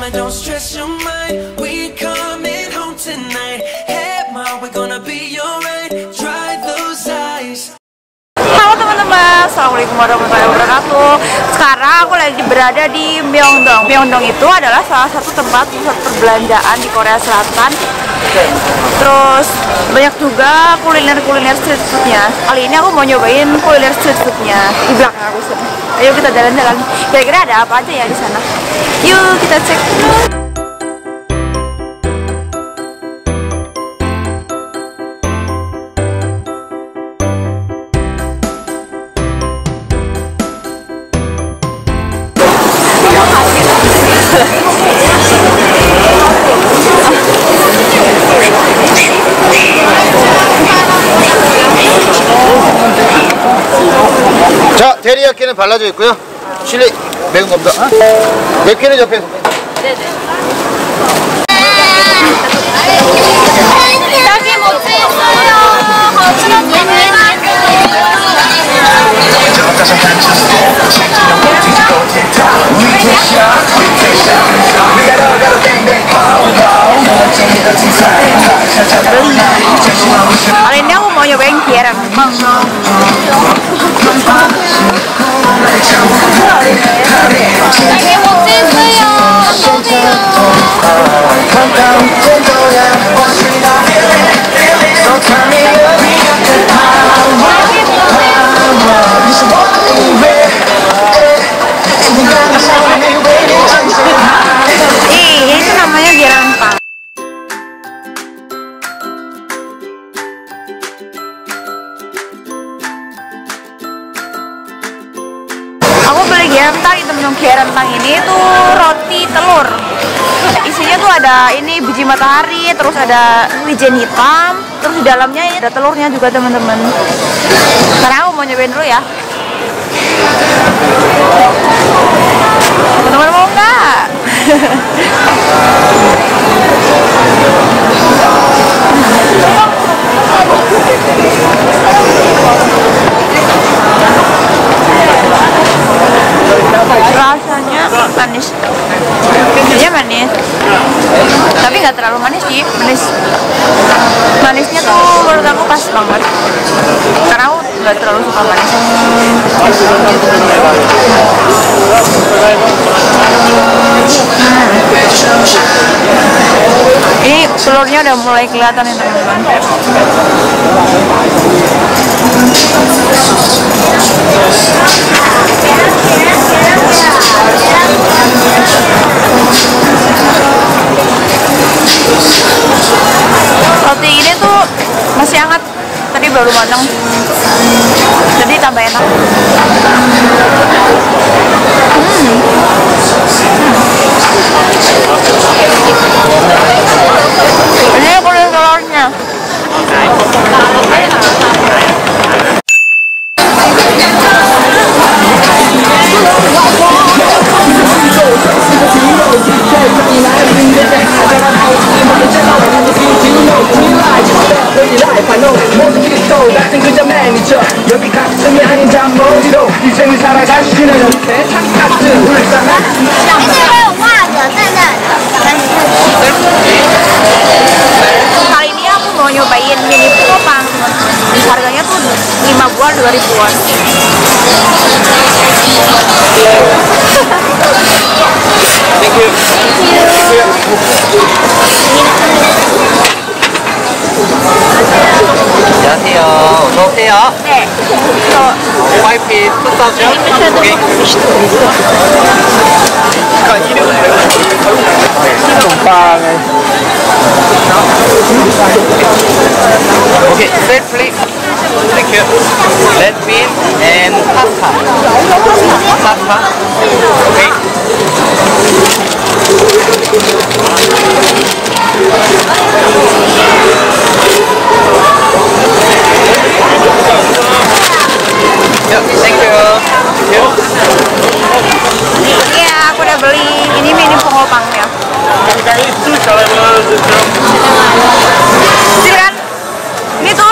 Mama, don't stress your mind. We coming home tonight. Hey, Ma, we're gonna be alright. Dry those eyes. Halo teman-teman, Assalamualaikum warahmatullahi wabarakatuh Sekarang aku lagi berada di Myeongdong Myeongdong itu adalah salah satu tempat pusat perbelanjaan di Korea Selatan Terus banyak juga kuliner-kuliner street foodnya Kali ini aku mau nyobain kuliner street foodnya Di belakang aku sini Ayo kita jalan-jalan. Kira-kira ada apa aja ya di sana? Yuk kita cek 자, 데리야끼는 발라져 있고요. 칠리 매운 겁니다. 맵기는 옆에. 여기 모찌 있어요 거칠어지네 Kali ini aku mau nyobain kiereng Lagi mochi Isso ver. Gerantang, itu minum gerantang ini tuh roti telur. Isinya tuh ada ini biji matahari, terus ada wijen hitam Terus di dalamnya ada telurnya juga teman-teman Karena aku mau nyobain dulu ya. Teman-teman mau nggak? rasanya manis iya manis tapi nggak terlalu manis sih manis manisnya tuh menurut aku pas banget karena aku nggak terlalu suka manis Telurnya udah mulai kelihatan nih teman-teman. Roti ini tuh masih hangat. Tadi baru matang. Jadi tambah enak. Hmm. Kali ini aku mau nyobain mini popang Harganya tuh 5 buah 2 ribuan Thank you. Thank you. 안녕하세요. 어서 오세요. 네 저, 와이프 풋사죠? 오케이. 오케이, 셀 플리즈. Thank you. Red bean and pasta. Pasta. Okay.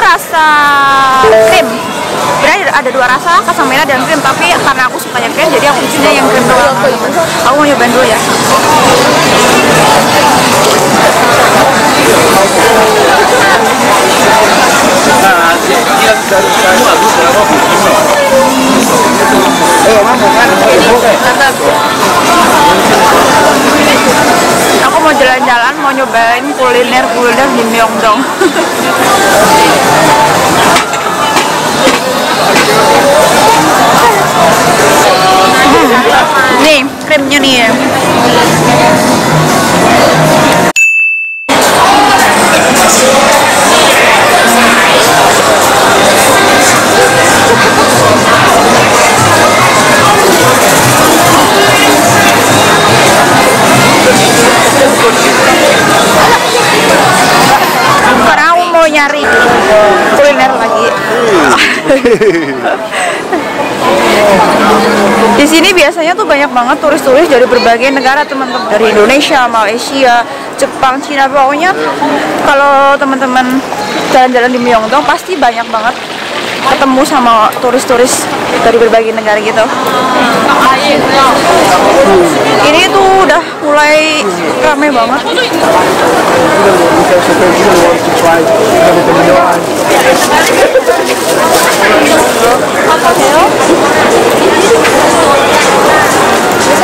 Rasa krim. Sebenarnya ada dua rasa, kacang merah dan krim. Tapi karena aku jadi aku izinnya yang kirim ke aku mau nyobain dulu ya Aku mau jalan-jalan, mau nyobain kuliner kuliner di Myeongdong. banget turis-turis dari berbagai negara teman-teman dari Indonesia, Malaysia, Jepang, Cina pokoknya kalau teman-teman jalan-jalan di Myeongdong pasti banyak banget ketemu sama turis-turis dari berbagai negara gitu. Ini tuh udah mulai rame banget.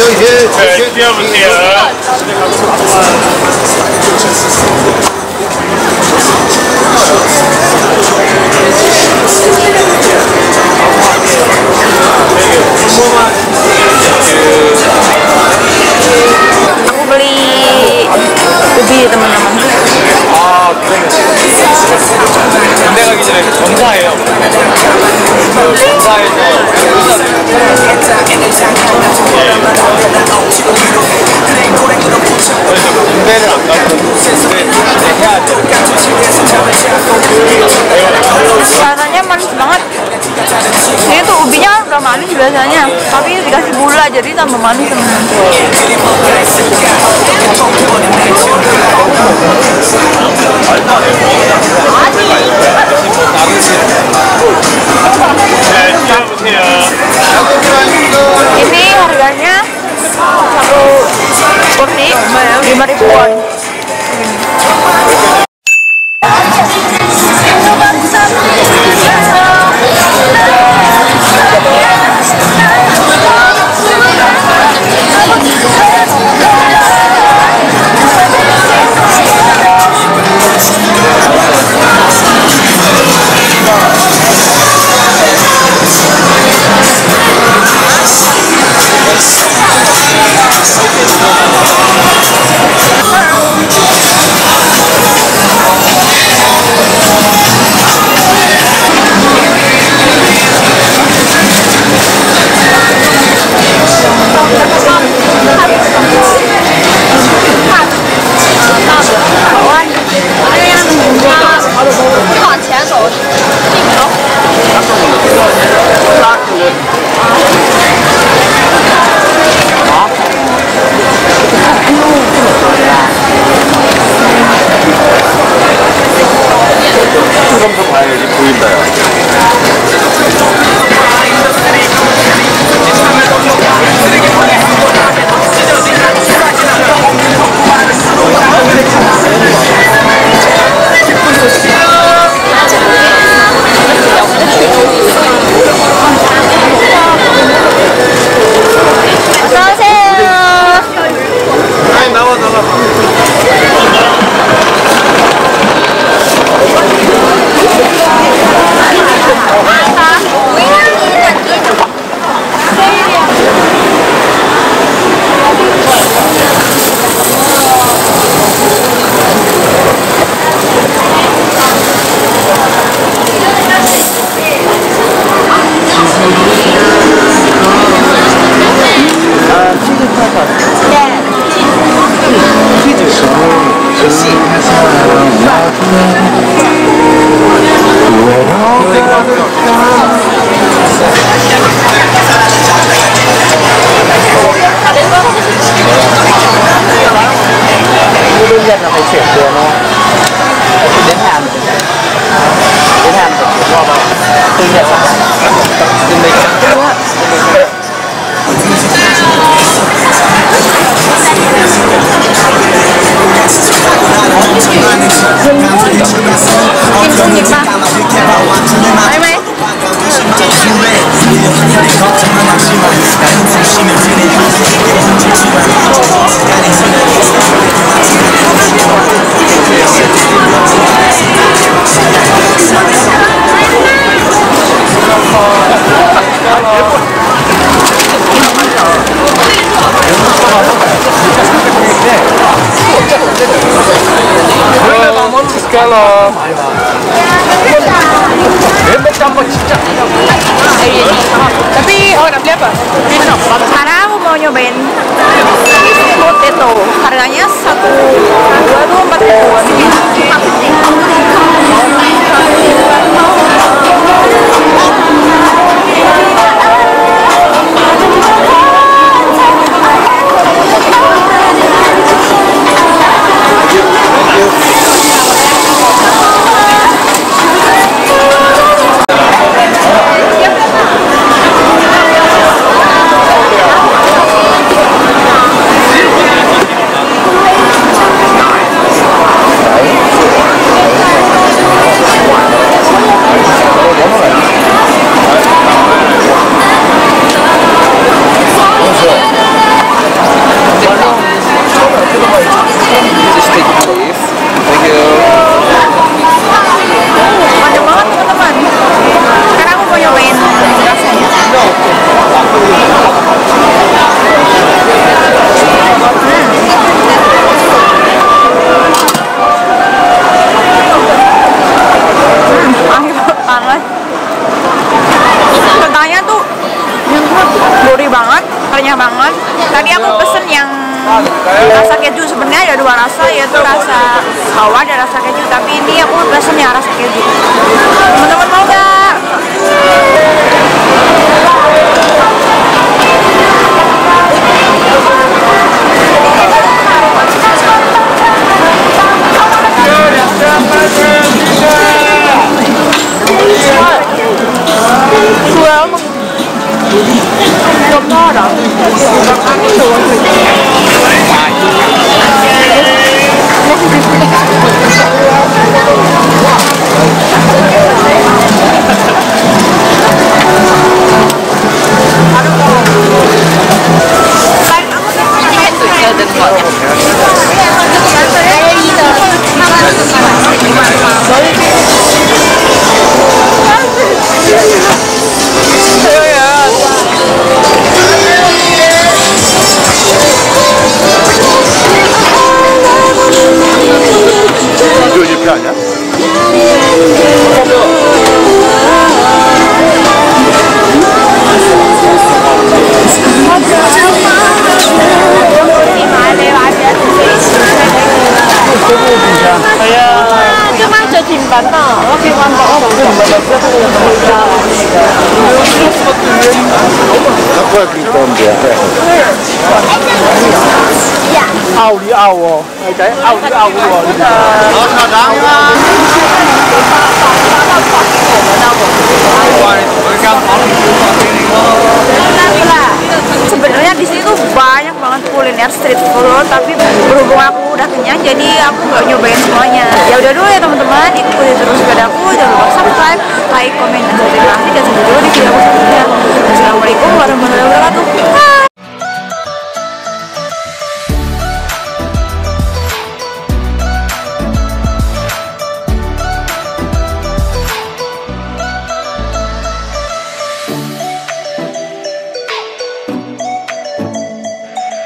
저 이제 네, 뛰어보세요. Aku beli ubi teman-teman. 군대 가기 전에 그 점사예요. 그 점사에서 군대를 안 가도 군대 해야 돼. Rasanya manis banget. Ini tuh ubinya kan udah manis biasanya, tapi ini dikasih gula jadi tambah manis teman-teman. Gracias. Tapi oh beli apa? Karena aku mau nyobain food itu harganya satu dua tuh empat ribuan. Banget, renyah banget. Tadi aku pesen yang rasa keju sebenarnya ada dua rasa yaitu rasa bawah dan rasa keju tapi ini aku pesen yang rasa keju teman-teman mau gak? Well, ยกข้อเหรอกับอันสูงถึง Cuma cho chim bánh à, nó kêu ăn bỏ 아쿠아 킹덤이야. ao đi ao rồi Này, cái ao đi ao rồi Sebenarnya di sini tuh banyak banget kuliner street food, tapi berhubung aku udah kenyang, jadi aku nggak nyobain semuanya. Ya udah dulu ya teman-teman. Ikuti terus video aku. Jangan lupa subscribe like komen dan subscribe. Dan sampai jumpa di video aku selanjutnya. Assalamualaikum warahmatullahi wabarakatuh.